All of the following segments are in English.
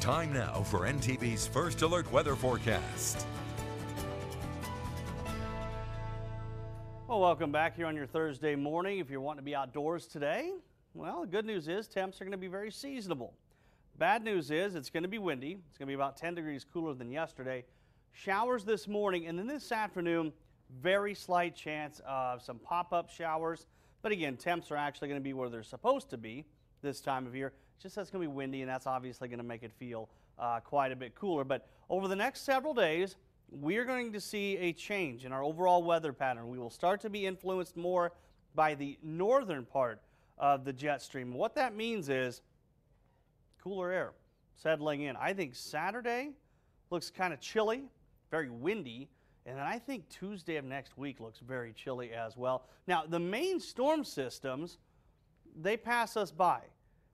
Time now for NTV's First Alert Weather Forecast. Well, welcome back here on your Thursday morning. If you're wanting to be outdoors today, well, the good news is temps are going to be very seasonable. Bad news is it's going to be windy. It's going to be about 10 degrees cooler than yesterday. Showers this morning and then this afternoon, very slight chance of some pop-up showers. But again, temps are actually going to be where they're supposed to be this time of year. Just that's going to be windy, and that's obviously going to make it feel uh, quite a bit cooler. But over the next several days, we're going to see a change in our overall weather pattern. We will start to be influenced more by the northern part of the jet stream. What that means is cooler air settling in. I think Saturday looks kind of chilly, very windy. And then I think Tuesday of next week looks very chilly as well. Now, the main storm systems, they pass us by.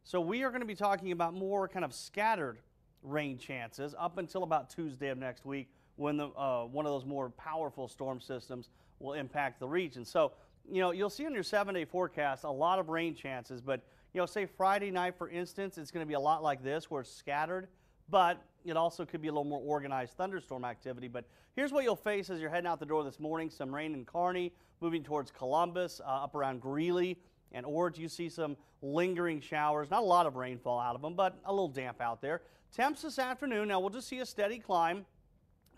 So we are going to be talking about more kind of scattered rain chances up until about Tuesday of next week when the, uh, one of those more powerful storm systems will impact the region. So, you know, you'll see on your seven day forecast a lot of rain chances, but, you know, say Friday night, for instance, it's going to be a lot like this where it's scattered, but it also could be a little more organized thunderstorm activity. But here's what you'll face as you're heading out the door this morning some rain in Kearney, moving towards Columbus, uh, up around Greeley and Ord. You see some lingering showers, not a lot of rainfall out of them, but a little damp out there. Temps this afternoon, now we'll just see a steady climb,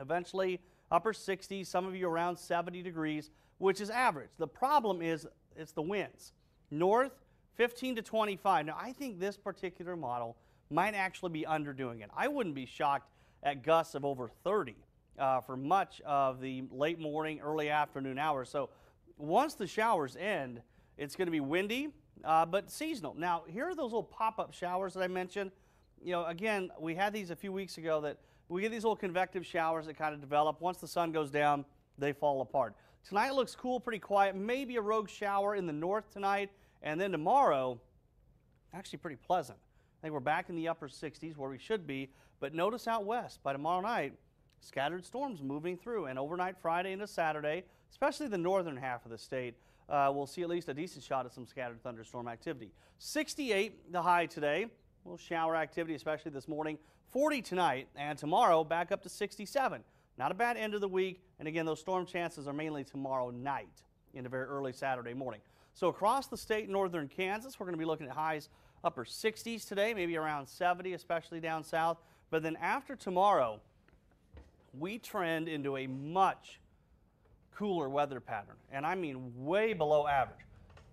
eventually upper 60s, some of you around 70 degrees, which is average. The problem is it's the winds. North, 15 to 25. Now, I think this particular model might actually be underdoing it. I wouldn't be shocked at gusts of over 30 uh, for much of the late morning, early afternoon hours. So once the showers end, it's going to be windy, uh, but seasonal. Now, here are those little pop-up showers that I mentioned. You know, again, we had these a few weeks ago that we get these little convective showers that kind of develop. Once the sun goes down, they fall apart. Tonight looks cool, pretty quiet. Maybe a rogue shower in the north tonight. And then tomorrow, actually pretty pleasant. I think we're back in the upper 60s where we should be. But notice out west, by tomorrow night, scattered storms moving through. And overnight Friday into Saturday, especially the northern half of the state, uh, we'll see at least a decent shot of some scattered thunderstorm activity. 68 the high today. A little shower activity, especially this morning. 40 tonight, and tomorrow back up to 67. Not a bad end of the week. And again, those storm chances are mainly tomorrow night into very early Saturday morning. So across the state, northern Kansas, we're going to be looking at highs upper 60s today, maybe around 70, especially down south. But then after tomorrow, we trend into a much cooler weather pattern, and I mean way below average.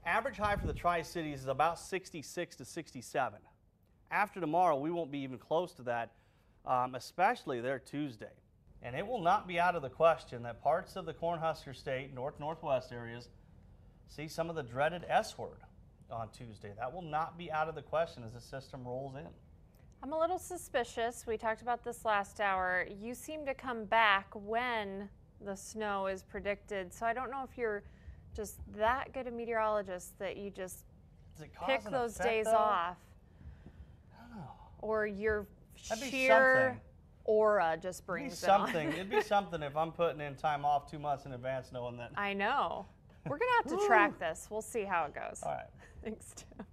Average high for the Tri Cities is about 66 to 67. After tomorrow, we won't be even close to that, um, especially there Tuesday. And it will not be out of the question that parts of the Cornhusker State, north northwest areas, see some of the dreaded S word on Tuesday. That will not be out of the question as the system rolls in. I'm a little suspicious. We talked about this last hour. You seem to come back when the snow is predicted. So I don't know if you're just that good a meteorologist that you just pick those effect, days though? off. I don't know. Or your That'd sheer aura just It'd be brings it something. on. It'd be something if I'm putting in time off two months in advance knowing that. I know. We're going to have to track this. We'll see how it goes. All right. Thanks, Tim.